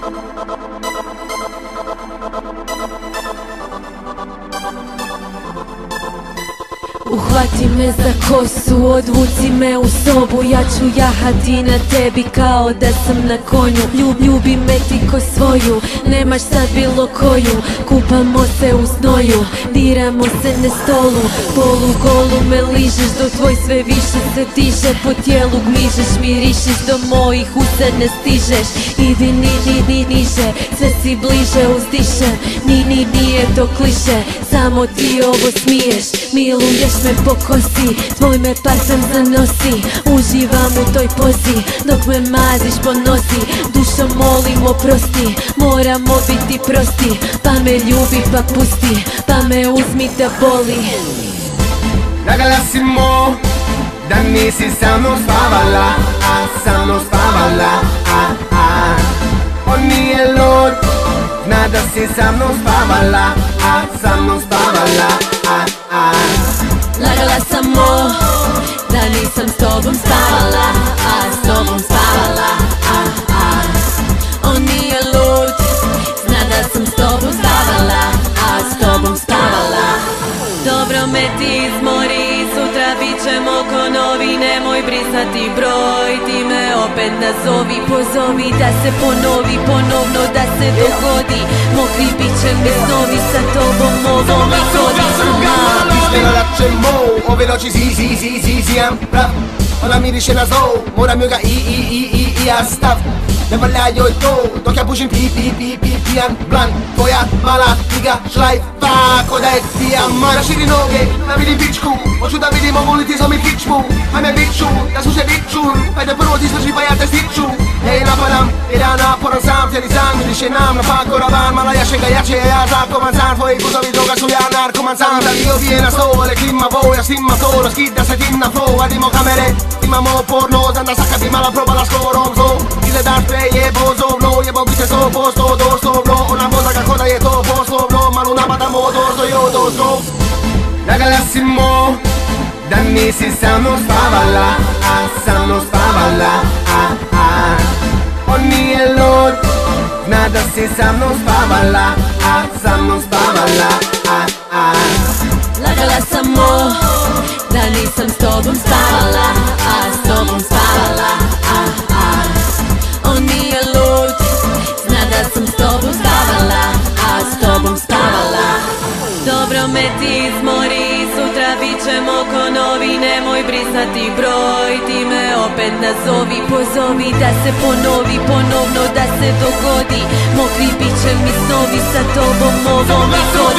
なるほど。Uhvati me za kosu, odvuci me u sobu. Ja ću jahati na tebi kao da sam na konju. Ljub, Ljubi me ti ko svoju, nemaš sad bilo koju. Kupamo se u snoju, diramo se na stolu. Polu golu me ližeš, do tvoj sve više se diže. Po tijelu gmižeš, mirišeš, do mojih usta ne stižeš. Idi ni, ni, ni, niže, sve si bliže uzdiše Ni, ni, nije to kliše, samo ti ovo smiješ. Miluješ me po kosi, tvoj me parfem zanosi Uživam u toj pozi, dok me maziš po nosi Dušo molim oprosti, moramo biti prosti Pa me ljubi pa pusti, pa me uzmi da boli. Lagala si mo Da nisi sa mnom spavala A sa mnom spavala A, a. On nije lud Zna da si sa spavala A sa mnom spavala A, a Lagala sam mo, da nisam s tobom spavala A s tobom spavala, a, a. On nije lud, zna da sam s tobom spavala A s tobom spavala. Dobro me ti izmori, sutra bit ćemo ko novi Nemoj brisati broj, ti me opet nazovi Pozovi da se ponovi, ponovno da se dogodi. Mokri bit će mi snovi, sa tobom ovo mi godi Spero da o veloci si si si si si I'm proud Ona mi rişela zo Mora myoga i i i i i astav Ne valla yo to Do kya pushim pi pi pi pi pi I'm blank Koya mala diga Şlay va koda et pi amma si şiri noge Na vidi piçku O şu da vidi mamuli ti somi piçmu Hame biçu Da suşe biçun Pede pırvo ti suşi bayate stiçu Hey na param Era na poran sam Teri sam Mi rişenam Na pa koravan Malaya şenga yaçe Azar kovan san Foy kuzo mi doga suya ja narkoman sam Da mi ovije na sto, ale klima vo, ja snimam to, raskida se tim na flow Radimo kamere, imamo porno, znam da saka bi mala probala skorom zlo Izgledaš pre jebo zovno, jebo bi se sto posto doslovno Ona voza kako da je to poslovno, malu napadamo od ozdo i od ozdo Lagala si mo, da nisi sa mnom spavala, a sa mnom spavala, a, a On nije lud, zna da si sa mnom spavala, a sa mnom spavala, Lagala sam mo, da nisam s tobom spavala A s tobom spavala, On nije lud, zna da sam s tobom spavala A s tobom spavala. Dobro me ti izmori, sutra bit ćemo ko novi Nemoj brisati broj, ti me opet nazovi Pozovi da se ponovi, ponovno da se dogodi. Mokri bit će mi snovi, sa tobom ovo mi godi